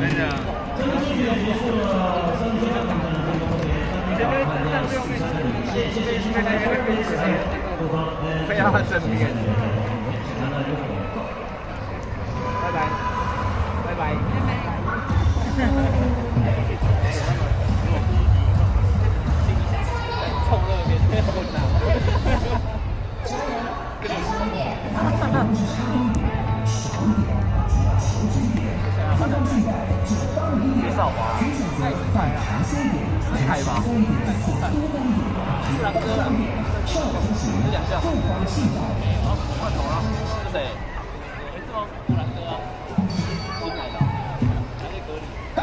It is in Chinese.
真的。非常正面。拜拜，拜拜，拜冲热点，太混了。别造化！太棒了！木兰哥，跳！你两下。好，换头了。对，没事哦，木兰哥。Go！